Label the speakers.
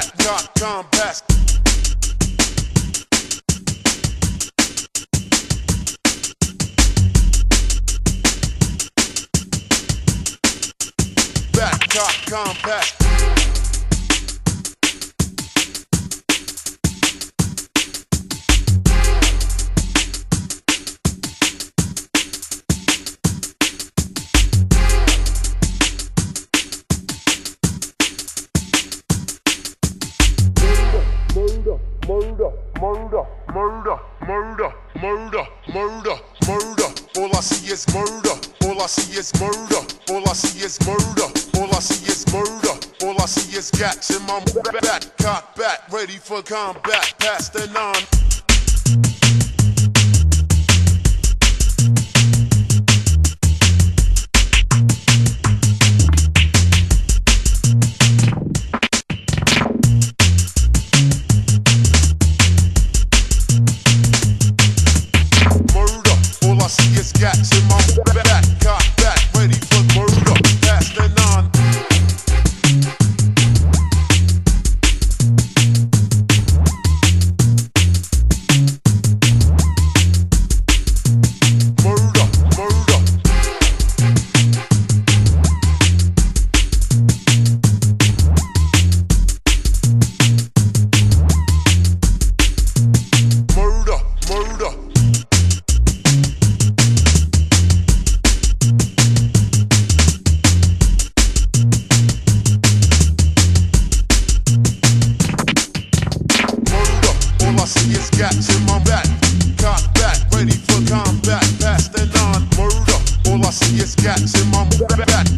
Speaker 1: Back got compact. murder, murder, murder, murder, murder, murder. All I see is murder. All I see is murder. All I see is murder. All I see is murder. All I see is gats in my back, cock back, ready for combat. Past the non. Gats in my back. Cock back, ready for combat. Past the non murder. All I see is gats in my back,